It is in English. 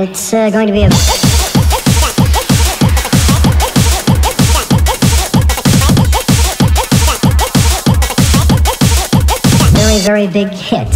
and it's uh, going to be a... very big hit.